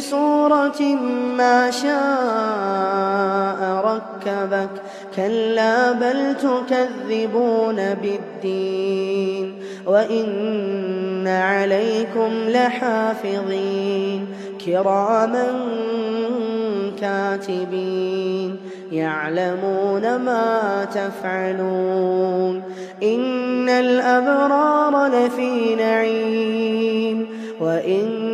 صورة ما شاء ركبك. كلا بل تكذبون بالدين. وإن عليكم لحافظين. كراما كاتبين. يعلمون ما تفعلون. إن الأبرار لفي نعيم. وإن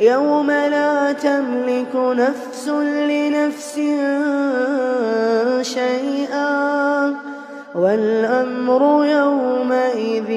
يوم لا تملك نفس لنفس شيئا والأمر يومئذ